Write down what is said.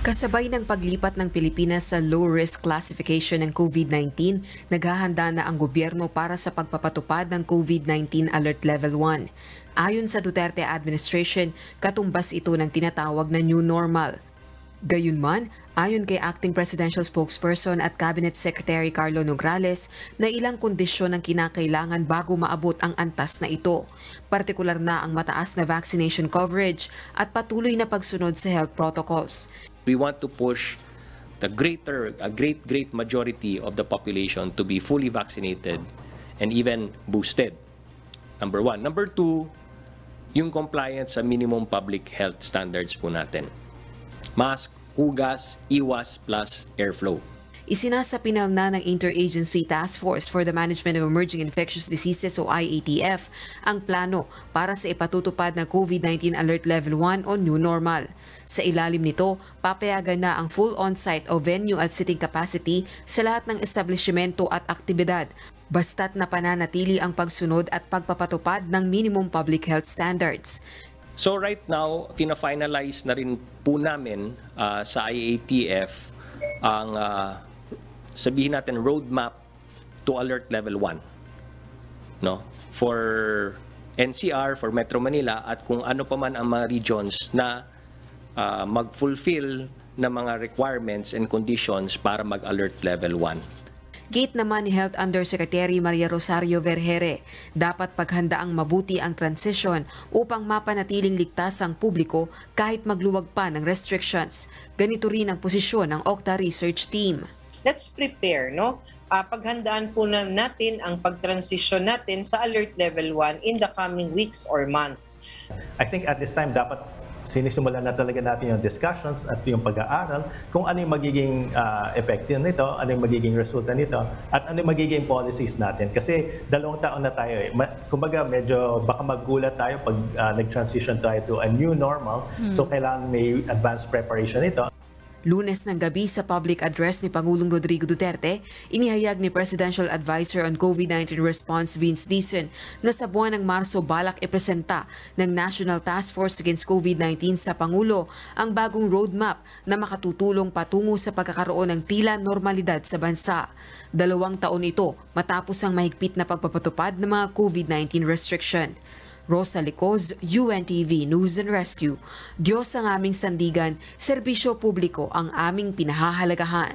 Kasabay ng paglipat ng Pilipinas sa low-risk classification ng COVID-19, naghahanda na ang gobyerno para sa pagpapatupad ng COVID-19 Alert Level 1. Ayon sa Duterte administration, katumbas ito ng tinatawag na new normal – Gayunman, ayon kay Acting Presidential Spokesperson at Cabinet Secretary Carlo Nograles na ilang kondisyon ang kinakailangan bago maabot ang antas na ito, partikular na ang mataas na vaccination coverage at patuloy na pagsunod sa health protocols. We want to push the greater, a great, great majority of the population to be fully vaccinated and even boosted. Number one. Number two, yung compliance sa minimum public health standards po natin mask, hugas, iwas plus airflow. Isinasapinal na ng Interagency Task Force for the Management of Emerging Infectious Diseases o IATF ang plano para sa ipatutupad ng COVID-19 Alert Level 1 o New Normal. Sa ilalim nito, papayagan na ang full on-site o venue at sitting capacity sa lahat ng establishmento at aktibidad basta't na ang pagsunod at pagpapatupad ng minimum public health standards. So right now, fina-finalize na rin po namin uh, sa IATF ang uh, sabihin natin roadmap to alert level 1 no for NCR for Metro Manila at kung ano pa man ang mga regions na uh, mag-fulfill ng mga requirements and conditions para mag-alert level 1. Gate naman ni Health Undersecretary Maria Rosario Vergere, dapat paghandaang mabuti ang transition upang mapanatiling ligtas ang publiko kahit magluwag pa ng restrictions. Ganito rin ang posisyon ng Okta Research Team. Let's prepare, no? Uh, paghandaan po na natin ang pag-transition natin sa alert level 1 in the coming weeks or months. I think at this time dapat sinisimulan na talaga natin yung discussions at yung pag-aaral kung ano yung magiging uh, epekto nito, ano yung magiging resulta nito, at ano yung magiging policies natin. Kasi dalawang taon na tayo eh. Kumbaga medyo baka maggulat tayo pag uh, nag-transition tayo to a new normal. Mm. So kailangan may advanced preparation ito. Lunes ng gabi sa public address ni Pangulong Rodrigo Duterte, inihayag ni Presidential Advisor on COVID-19 Response Vince Dizon na sa buwan ng Marso balak ipresenta ng National Task Force Against COVID-19 sa Pangulo ang bagong roadmap na makatutulong patungo sa pagkakaroon ng tila normalidad sa bansa. Dalawang taon ito matapos ang mahigpit na pagpapatupad ng mga COVID-19 restriction. Rosa Licoz, UNTV News and Rescue. Diyos ang aming sandigan, serbisyo publiko ang aming pinahahalagahan.